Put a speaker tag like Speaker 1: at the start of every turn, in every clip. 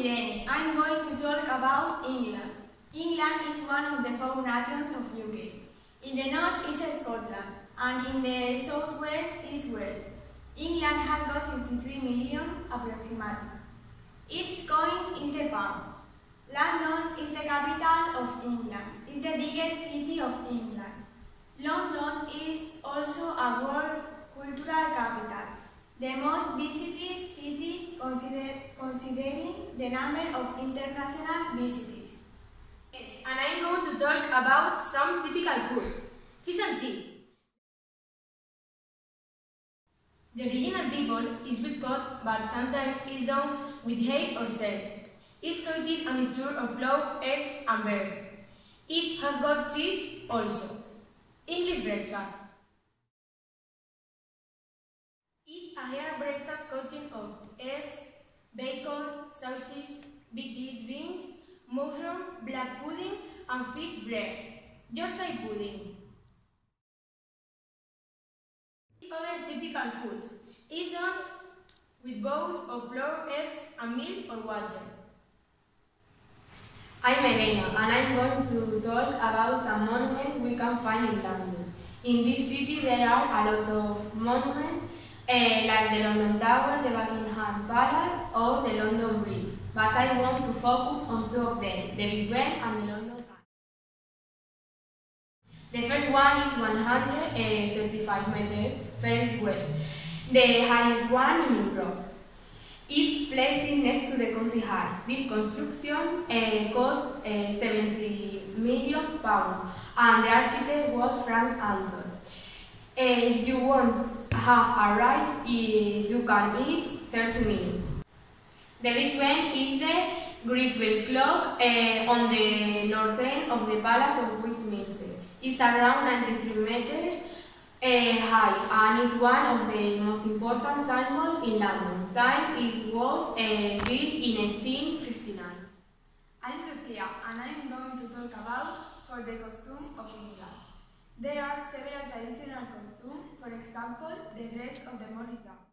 Speaker 1: Irene. I'm going to talk about England. England is one of the four nations of UK. In the north is Scotland, and in the southwest is Wales. England has got 53 million approximately. Its coin is the pound. London is the capital of England. It's the biggest city of England. London is also a world cultural capital, the most visited city consider, considering the number of international visitors.
Speaker 2: Yes, and I'm going to talk about some typical food. Fish and chips. The original people is biscuit, but sometimes it's done with hay or shell. It's coated a mixture of flour, eggs, and butter. It has got cheese also. English breakfast. It's a hair breakfast coating of eggs, bacon, sausage, baked beans, mushroom, black pudding, and fig bread. Yorkshire pudding. Other typical food is done with both of flour, eggs, and milk or water.
Speaker 3: I'm Elena and I'm going to talk about some monuments we can find in London. In this city there are a lot of monuments uh, like the London Tower, the Buckingham Palace or the London Bridge. But I want to focus on two of them, the Big Ben and the London Eye. The first one is 135 meters Ferris wheel, the highest one in Europe. It's placed next to the County Hall. This construction uh, cost uh, 70 million pounds and the architect was Frank Anton. Uh, if you want to have a ride, you can eat 30 minutes. The Big Ben is the Bell Clock uh, on the north end of the Palace of Westminster. It's around 93 meters uh, high and is one of the most important symbols in London. Sign it was uh, built in 1859.
Speaker 4: I'm Lucia and I'm going to talk about for the costume of England. There are several traditional costumes, for example, the dress of the Morris.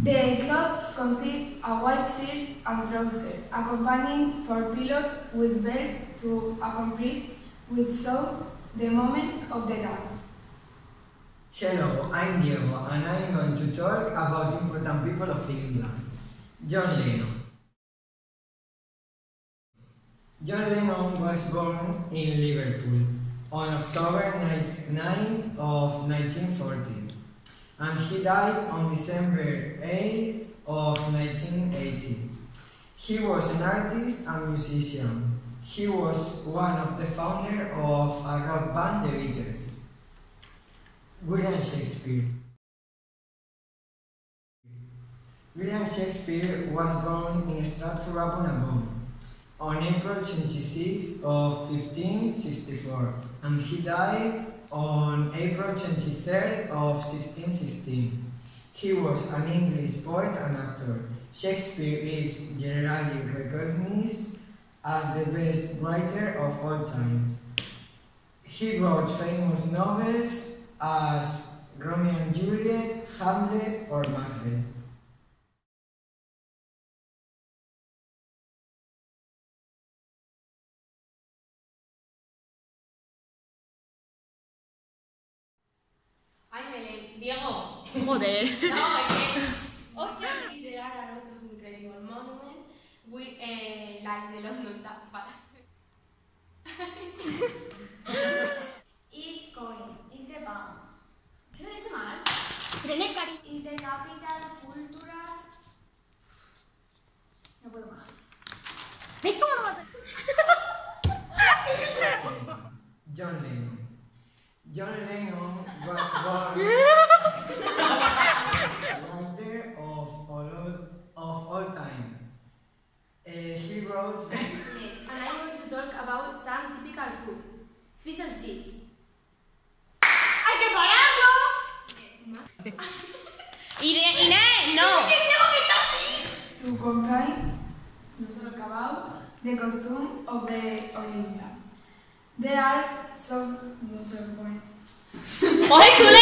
Speaker 4: The clothes consist a white shirt and trousers, accompanying four pilots with belts to accompany with salt the moment of the dance.
Speaker 5: Hello, I'm Diego and I'm going to talk about important people of England. John Lennon. John Lennon was born in Liverpool on October 9 of 1940 and he died on December 8 of 1980. He was an artist and musician. He was one of the founders of a rock band, The Beatles. William Shakespeare. William Shakespeare was born in Stratford-upon-Avon on April 26 of 1564 and he died on April 23rd of 1616. He was an English poet and actor. Shakespeare is generally recognized as the best writer of all times. He wrote famous novels as Romeo and Juliet, Hamlet, or Macbeth.
Speaker 3: I'm Helen. Diego.
Speaker 6: Joder.
Speaker 3: No, again. Hostia, there are a lot of incredible monuments we, uh, like the London Tower.
Speaker 1: Its coin is the pound.
Speaker 2: ¿Qué lo he hecho mal?
Speaker 6: Irene Cari.
Speaker 1: Is the capital cultural. No puedo más.
Speaker 6: ¿Ves cómo no vas a
Speaker 5: John Lennon. John Lennon was born writer of all, of all time. Uh, he wrote
Speaker 2: Yes, and I'm going to talk about some typical food. Fish and chips.
Speaker 6: ¡Hay que pararlo! Inés, no.
Speaker 4: To combine, no talk about the costume of the of There are some no sé, point.
Speaker 6: ¡Oye, tú le